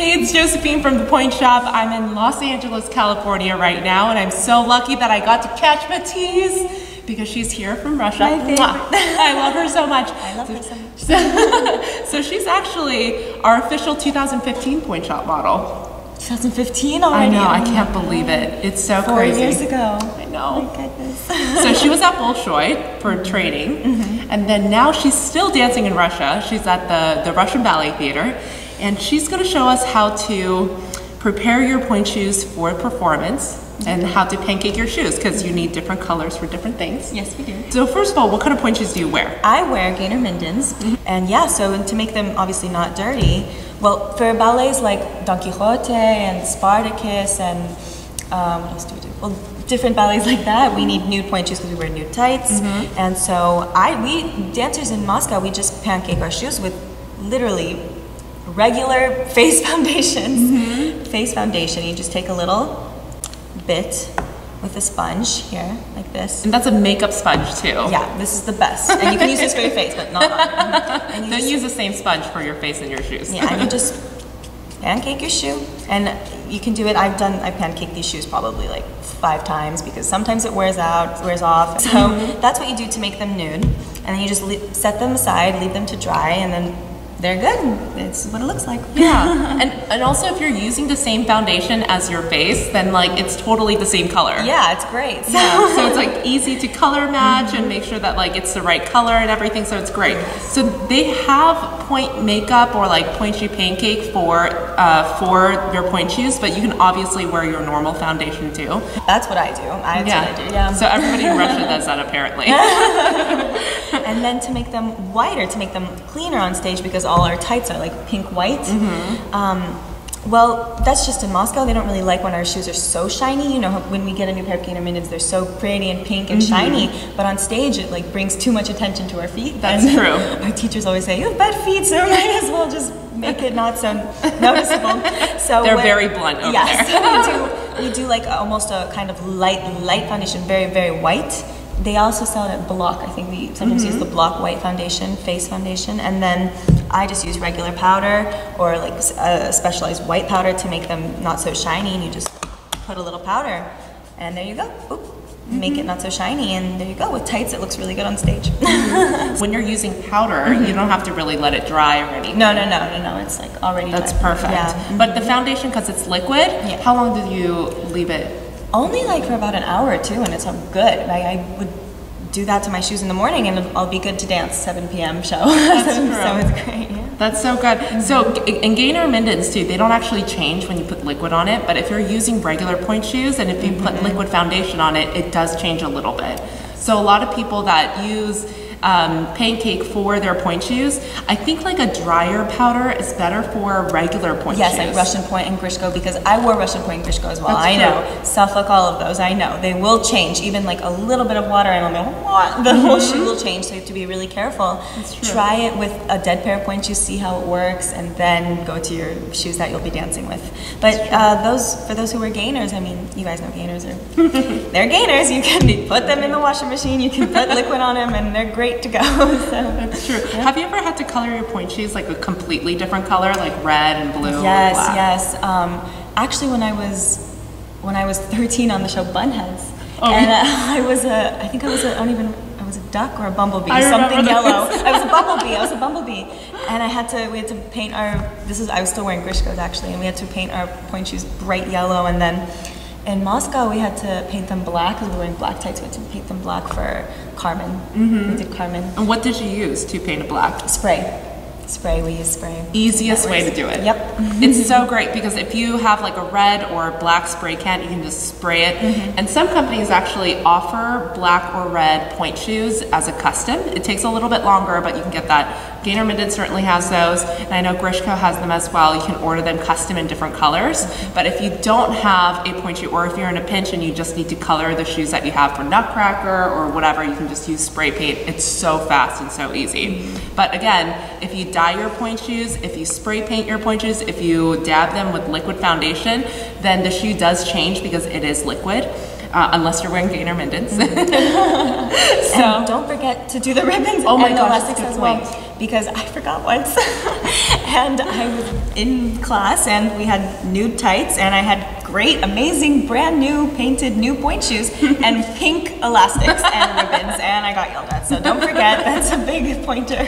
Hey, it's Josephine from the Pointe Shop. I'm in Los Angeles, California right now, and I'm so lucky that I got to catch Matisse because she's here from Russia. My favorite. I love her so much. I love her so much. so she's actually our official 2015 Pointe Shop model. 2015 already. I know, I can't believe it. It's so Four crazy. years ago. I know. Oh my goodness. so she was at Bolshoi for training, mm-hmm. and then now she's still dancing in Russia. She's at the, the Russian Ballet Theater, and she's going to show us how to prepare your pointe shoes for performance and how to pancake your shoes because you need different colors for different things. yes, we do. So first of all, what kind of pointe shoes do you wear? I wear Gaynor Mindens, and yeah, so to make them obviously not dirty, well, for ballets like Don Quixote and Spartacus and um, what else do we do? Well, different ballets like that, we need nude pointe shoes because we wear nude tights, and so I we dancers in Moscow we just pancake our shoes with literally regular face foundations. Mm-hmm. Face foundation, you just take a little bit with a sponge here, like this. And that's a makeup sponge too. Yeah, this is the best. And you can use this for your face, but not on. And you Don't just, use the same sponge for your face and your shoes. yeah, and you just pancake your shoe. And you can do it. I've done, I pancake these shoes probably like five times because sometimes it wears out, wears off. So mm-hmm. that's what you do to make them nude. And then you just le- set them aside, leave them to dry, and then they're good. It's what it looks like. Yeah, and and also if you're using the same foundation as your face, then like it's totally the same color. Yeah, it's great. So, Yeah, so it's like easy to color match and make sure that like it's the right color and everything. So it's great. So they have pointe makeup or like pointe shoe pancake for uh, for your pointe shoes, but you can obviously wear your normal foundation too. that's what I do. I, that's what I do. Yeah. So everybody in Russia does that apparently. and then to make them whiter, to make them cleaner on stage because all our tights are like pink white. Um, well, that's just in Moscow. They don't really like when our shoes are so shiny. You know, when we get a new pair of Gaynor Mindens, they're so pretty and pink and shiny. But on stage, it like brings too much attention to our feet. That's And true. Our teachers always say, "You have bad feet, so might as well just make it not so noticeable." So They're when- very blunt over yes, there. we do. We do like almost a kind of light, light foundation, very, very white. They also sell it at Bloch. I think we sometimes use mm-hmm. the Bloch white foundation, face foundation, and then I just use regular powder or like a uh, specialized white powder to make them not so shiny. And you just put a little powder, and there you go. Boop. Make it mm-hmm. not so shiny, and there you go. With tights, it looks really good on stage. when you're using powder, mm-hmm. you don't have to really let it dry or anything. no, no, no, no, no. It's like already. That's dry. perfect. Yeah. But the foundation, because it's liquid, Yeah. how long do you leave it? Only like for about an hour or two, and it's all good. I, I would do that to my shoes in the morning, and I'll be good to dance 7 p.m. show. That's so, so it's great. Yeah. That's so good. So, mm-hmm. g- and Gaynor Mindens too, they don't actually change when you put liquid on it, but if you're using regular pointe shoes and if you put mm-hmm. liquid foundation on it, it does change a little bit. So, a lot of people that use um, pancake for their pointe shoes, I think like a drier powder is better for regular pointe Yes, shoes. Yes, like Russian Pointe and Grishko because I wore Russian Pointe and Grishko as well. That's I true. know Suffolk, all of those. I know they will change. Even like a little bit of water, and I'll go what? The whole shoe will change. So you have to be really careful. Mm-hmm. That's true. Try it with a dead pair of pointe shoes, see how it works, and then go to your shoes that you'll be dancing with. But uh, those for those who wear Gaynors, I mean, you guys know Gaynors are they're Gaynors. You can put them in the washing machine. You can put liquid on them, and they're great to go. So. That's true. Have you ever had to color your pointe shoes like a completely different color, like red and blue? Yes, yes. Um, actually, when I was when I was 13 on the show Bunheads, Oh. and uh, I was a I think I was a I don't even I was a duck or a bumblebee, I something yellow. I was a bumblebee. I was a bumblebee, and I had to we had to paint our this is I was still wearing Grishkos actually, and we had to paint our pointe shoes bright yellow, and then. In Moscow, we had to paint them black because we were wearing black tights. We had to paint them black for Carmen. Mm-hmm. We did Carmen And what did you use to paint it black? spray. Spray. We use spray. Easiest way to do it. Yep. It's so great because if you have like a red or black spray can, you can just spray it. Mm-hmm. And some companies actually offer black or red pointe shoes as a custom. It takes a little bit longer, but you can get that. Gaynor Minden certainly has those, and I know Grishko has them as well. You can order them custom in different colors. But if you don't have a pointe shoe, or if you're in a pinch and you just need to color the shoes that you have for Nutcracker or whatever, you can just use spray paint. It's so fast and so easy. But again, if you dye your pointe shoes, if you spray paint your pointe shoes, if you dab them with liquid foundation, then the shoe does change because it is liquid. uh, unless you're wearing Gaynor Mindens. so And don't forget to do the ribbons Oh my gosh, elastics good as well. Because I forgot once. and I was in class and we had nude tights and I had great, amazing, brand new, painted new pointe shoes and pink elastics and ribbons and I got yelled at. So don't forget, that's a big pointer.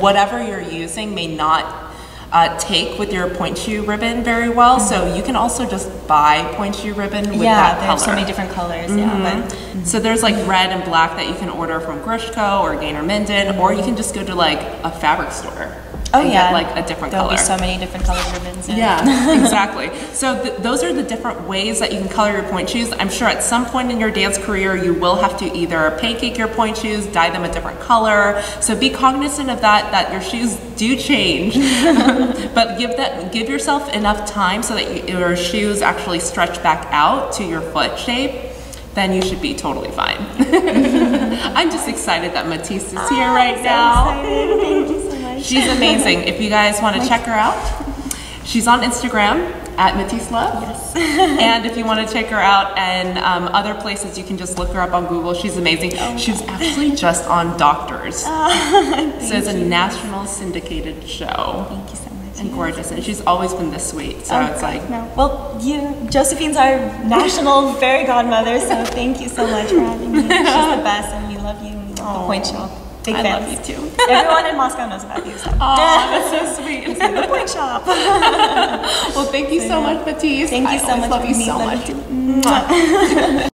whatever you're using may not uh, take with your pointe shoe ribbon very well. So you can also just buy pointe shoe ribbon with yeah, that there's so many different colors. Yeah, but So there's like red and black that you can order from Grishko or Gaynor Minden, or you can just go to like a fabric store oh and yeah, get like a different There'll color. be so many different colored ribbons. Yeah, exactly. So th- those are the different ways that you can color your pointe shoes. I'm sure at some point in your dance career, you will have to either pancake your pointe shoes, dye them a different color. So be cognizant of that. That your shoes do change, but give that give yourself enough time so that you, your shoes actually stretch back out to your foot shape. Then you should be totally fine. I'm just excited that Matisse is ah, here right so now. Excited. Thank you so much. She's amazing. If you guys want to check her out, she's on Instagram at Matisse Love. Yes. and if you want to check her out and um, other places, you can just look her up on Google. She's amazing. she was actually just on Doctors. so it's a national syndicated show. Thank you so much. And gorgeous. And she's always been this sweet. So it's like, No. Well, you, Josephine's our national fairy godmother, so thank you so much for having me. She's the best, and we love you. And we love the pointe shop. Big I fans. love you too. Everyone in Moscow knows about you. So. Oh, that's so sweet. it's the pointe shop. well, thank you so much, Matisse. Thank you I so always much. love you so much. you too. Mwah.